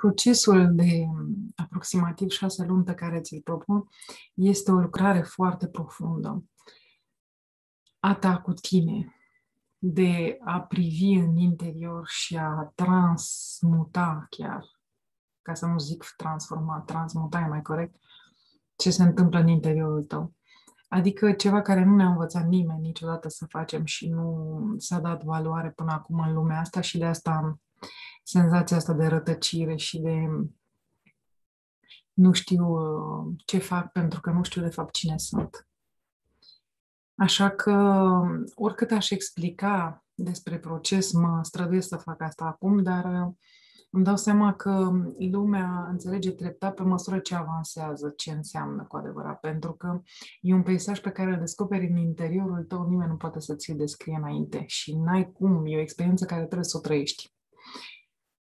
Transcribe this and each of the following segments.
Procesul de aproximativ șase luni pe care ți-l propun este o lucrare foarte profundă a ta cu tine, de a privi în interior și a transmuta chiar, ca să nu zic transforma, transmuta e mai corect, ce se întâmplă în interiorul tău. Adică ceva care nu ne-a învățat nimeni niciodată să facem și nu s-a dat valoare până acum în lumea asta și de asta am senzația asta de rătăcire și de nu știu uh, ce fac pentru că nu știu de fapt cine sunt. Așa că, oricât aș explica despre proces, mă străduiesc să fac asta acum, dar uh, îmi dau seama că lumea înțelege treptat pe măsură ce avansează ce înseamnă cu adevărat, pentru că e un peisaj pe care îl descoperi în interiorul tău, nimeni nu poate să ți-l descrie înainte și n-ai cum, e o experiență care trebuie să o trăiești.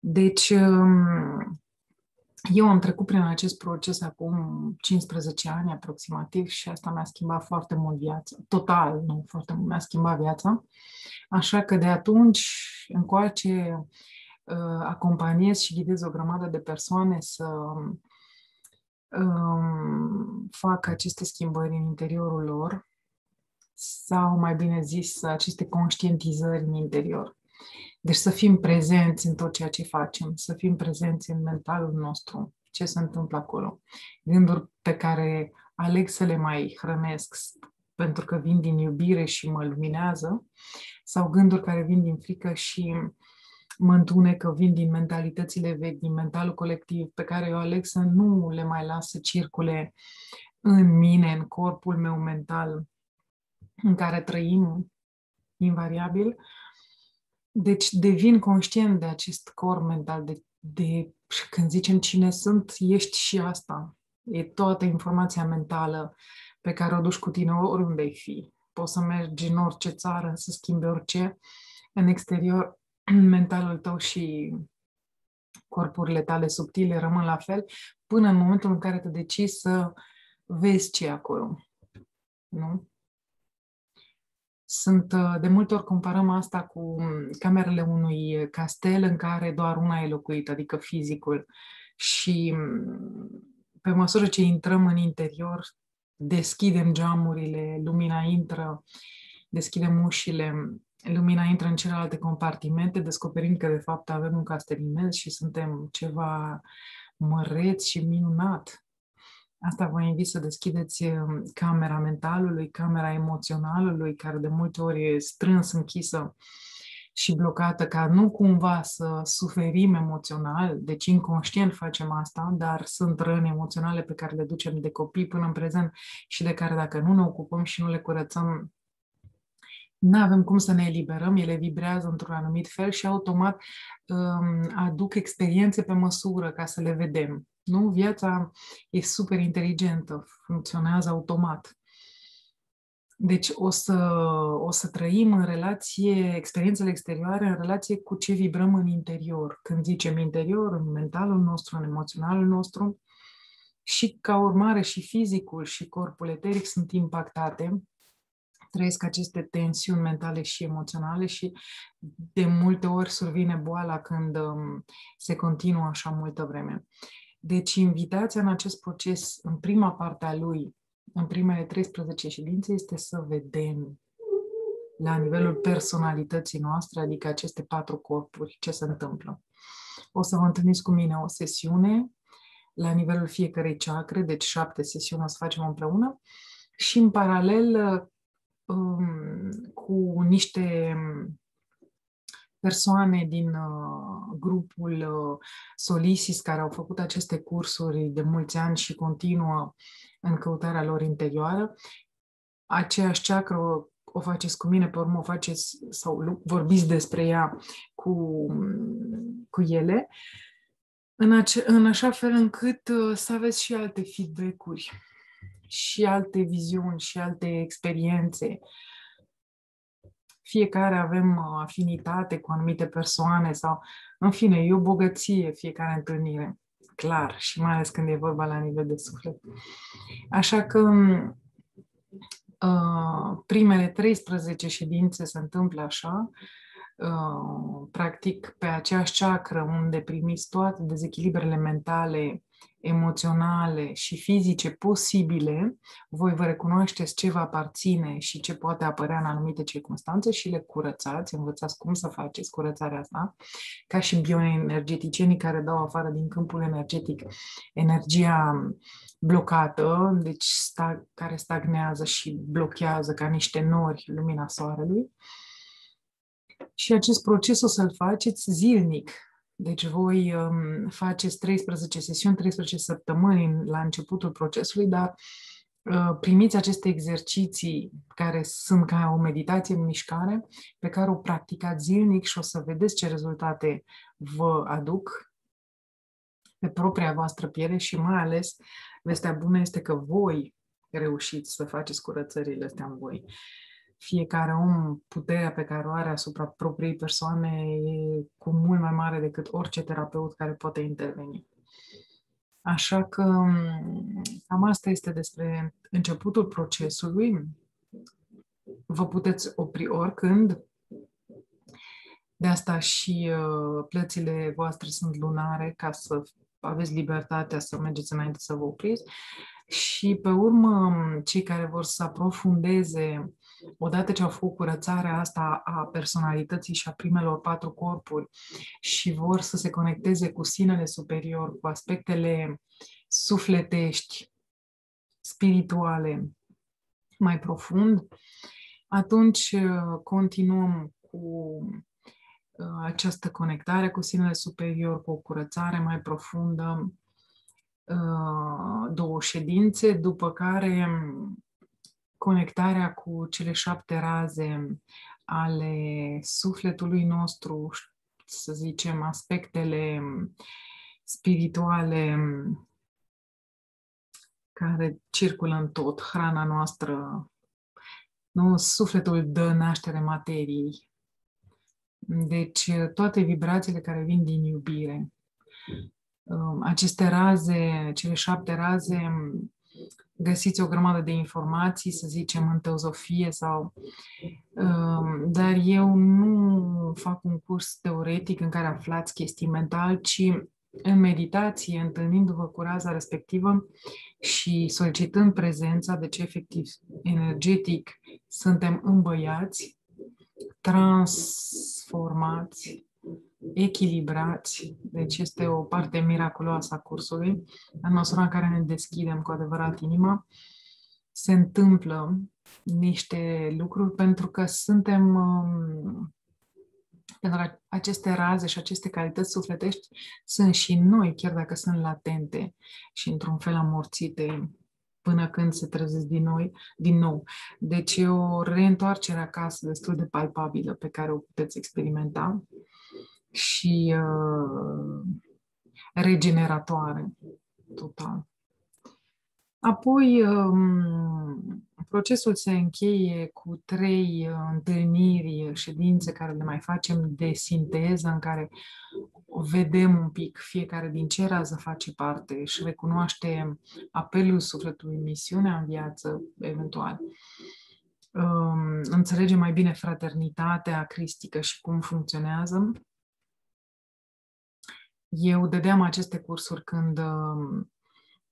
Deci, um, eu am trecut prin acest proces acum 15 ani aproximativ și asta mi-a schimbat foarte mult viața. Total, nu foarte mult, mi-a schimbat viața. Așa că de atunci încoace uh, acompaniez și ghidez o grămadă de persoane să um, fac aceste schimbări în interiorul lor sau, mai bine zis, aceste conștientizări în interior. Deci să fim prezenți în tot ceea ce facem, să fim prezenți în mentalul nostru, ce se întâmplă acolo. Gânduri pe care aleg să le mai hrănesc pentru că vin din iubire și mă luminează, sau gânduri care vin din frică și mă întunecă, vin din mentalitățile vechi, din mentalul colectiv, pe care eu aleg să nu le mai las să circule în mine, în corpul meu mental, în care trăim invariabil, deci devin conștient de acest corp mental, de, de și când zicem cine sunt, ești și asta. E toată informația mentală pe care o duci cu tine oriunde ai fi. Poți să mergi în orice țară, să schimbi orice. În exterior, mentalul tău și corpurile tale subtile rămân la fel, până în momentul în care te decizi să vezi ce e acolo. Nu? Sunt, uh, de multe ori comparăm asta cu um, camerele unui castel în care doar una e locuit, adică fizicul. Și um, pe măsură ce intrăm în interior, deschidem geamurile, lumina intră, deschidem ușile, lumina intră în celelalte compartimente, descoperim că de fapt avem un castel imens și suntem ceva măreți și minunat. Asta vă invit să deschideți um, camera mentalului, camera emoționalului, care de multe ori e strâns închisă și blocată, ca nu cumva să suferim emoțional, deci inconștient facem asta, dar sunt răni emoționale pe care le ducem de copii până în prezent și de care dacă nu ne ocupăm și nu le curățăm, nu avem cum să ne eliberăm, ele vibrează într-un anumit fel și automat um, aduc experiențe pe măsură ca să le vedem. Nu? Viața e super inteligentă, funcționează automat. Deci o să, o să trăim în relație, experiențele exterioare în relație cu ce vibrăm în interior. Când zicem interior, în mentalul nostru, în emoționalul nostru, și ca urmare și fizicul și corpul eteric sunt impactate, trăiesc aceste tensiuni mentale și emoționale și de multe ori survine boala când um, se continuă așa multă vreme. Deci invitația în acest proces, în prima parte a lui, în primele 13 ședințe, este să vedem la nivelul personalității noastre, adică aceste patru corpuri, ce se întâmplă. O să vă întâlniți cu mine o sesiune la nivelul fiecărei chakre, deci șapte sesiuni o să facem împreună și în paralel um, cu niște persoane din uh, grupul uh, Solisis care au făcut aceste cursuri de mulți ani și continuă în căutarea lor interioară. Aceeași ceacră o faceți cu mine, pe urmă o faceți sau vorbiți despre ea cu, cu ele, în, ace- în așa fel încât uh, să aveți și alte feedback-uri și alte viziuni și alte experiențe fiecare avem uh, afinitate cu anumite persoane sau, în fine, e o bogăție fiecare întâlnire, clar, și mai ales când e vorba la nivel de suflet. Așa că uh, primele 13 ședințe se întâmplă așa, uh, practic pe aceeași ceacră unde primiți toate dezechilibrele mentale emoționale și fizice posibile, voi vă recunoașteți ce vă aparține și ce poate apărea în anumite circunstanțe și le curățați, învățați cum să faceți curățarea asta, ca și bioenergeticienii care dau afară din câmpul energetic energia blocată, deci sta, care stagnează și blochează ca niște nori lumina soarelui. Și acest proces o să-l faceți zilnic, deci voi um, faceți 13 sesiuni, 13 săptămâni la începutul procesului, dar uh, primiți aceste exerciții care sunt ca o meditație în mișcare, pe care o practicați zilnic și o să vedeți ce rezultate vă aduc pe propria voastră piele și mai ales vestea bună este că voi reușiți să faceți curățările astea în voi fiecare om, puterea pe care o are asupra propriei persoane e cu mult mai mare decât orice terapeut care poate interveni. Așa că cam asta este despre începutul procesului. Vă puteți opri oricând. De asta și uh, plățile voastre sunt lunare ca să aveți libertatea să mergeți înainte să vă opriți. Și pe urmă, cei care vor să aprofundeze odată ce au făcut curățarea asta a personalității și a primelor patru corpuri și vor să se conecteze cu sinele superior, cu aspectele sufletești, spirituale, mai profund, atunci uh, continuăm cu uh, această conectare cu sinele superior, cu o curățare mai profundă, uh, două ședințe, după care conectarea cu cele șapte raze ale sufletului nostru, să zicem, aspectele spirituale care circulă în tot, hrana noastră, nu? Sufletul dă naștere materiei. Deci, toate vibrațiile care vin din iubire. Um, aceste raze, cele șapte raze, găsiți o grămadă de informații, să zicem, în teozofie sau... Um, dar eu nu fac un curs teoretic în care aflați chestii mental, ci în meditație, întâlnindu-vă cu raza respectivă și solicitând prezența, deci efectiv energetic, suntem îmbăiați, transformați, echilibrați, deci este o parte miraculoasă a cursului, în măsura în care ne deschidem cu adevărat inima, se întâmplă niște lucruri pentru că suntem, um, pentru că aceste raze și aceste calități sufletești sunt și noi, chiar dacă sunt latente și într-un fel amorțite până când se trezesc din, noi, din nou. Deci e o reîntoarcere acasă destul de palpabilă pe care o puteți experimenta și uh, regeneratoare total. Apoi, um, procesul se încheie cu trei uh, întâlniri, ședințe care le mai facem de sinteză, în care vedem un pic fiecare din ce rază face parte și recunoaște apelul sufletului, misiunea în viață, eventual. Um, înțelege mai bine fraternitatea cristică și cum funcționează eu dădeam aceste cursuri când um,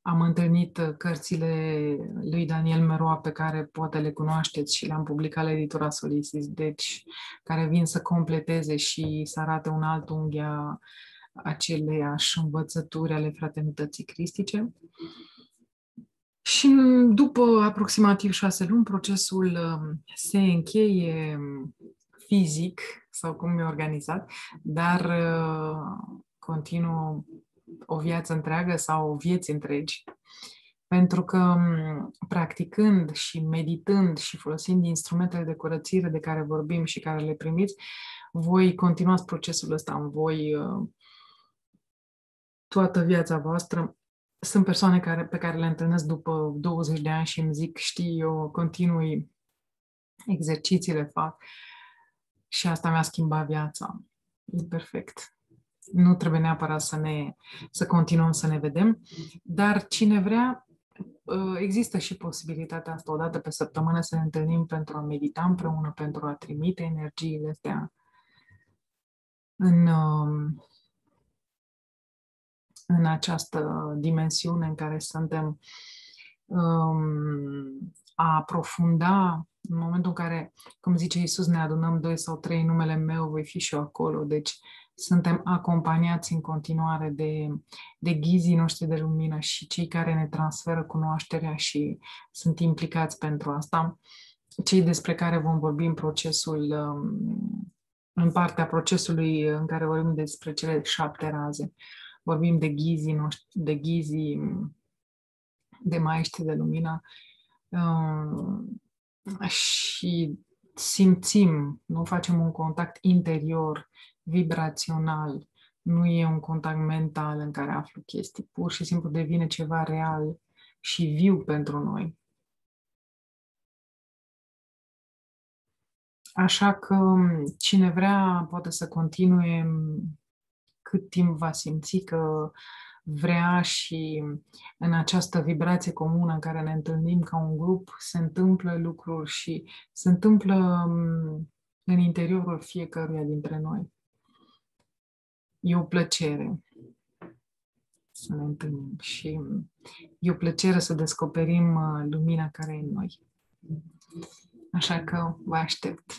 am întâlnit cărțile lui Daniel Meroa pe care poate le cunoașteți și le-am publicat la editura Solisis, deci care vin să completeze și să arate un alt unghi a aceleiași învățături ale fraternității cristice. Și după aproximativ șase luni, procesul um, se încheie fizic, sau cum e organizat, dar uh, continuă o viață întreagă sau vieți întregi. Pentru că practicând și meditând și folosind instrumentele de curățire de care vorbim și care le primiți, voi continuați procesul ăsta în voi uh, toată viața voastră. Sunt persoane care, pe care le întâlnesc după 20 de ani și îmi zic, știi, eu continui exercițiile fac și asta mi-a schimbat viața. E perfect nu trebuie neapărat să, ne, să continuăm să ne vedem, dar cine vrea, ă, există și posibilitatea asta o dată pe săptămână să ne întâlnim pentru a medita împreună, pentru a trimite energiile astea în, în această dimensiune în care suntem um, a aprofunda în momentul în care, cum zice Iisus, ne adunăm doi sau trei în numele meu, voi fi și eu acolo. Deci suntem acompaniați în continuare de, de ghizii noștri de lumină și cei care ne transferă cunoașterea și sunt implicați pentru asta, cei despre care vom vorbi în procesul, um, în partea procesului în care vorbim despre cele șapte raze. Vorbim de ghizii noștri, de ghizii, de maestri de lumină um, și simțim, nu facem un contact interior vibrațional, nu e un contact mental în care aflu chestii, pur și simplu devine ceva real și viu pentru noi. Așa că cine vrea poate să continue cât timp va simți că vrea și în această vibrație comună în care ne întâlnim ca un grup, se întâmplă lucruri și se întâmplă în interiorul fiecăruia dintre noi. E o plăcere să ne întâlnim și e o plăcere să descoperim uh, lumina care e în noi. Așa că vă aștept.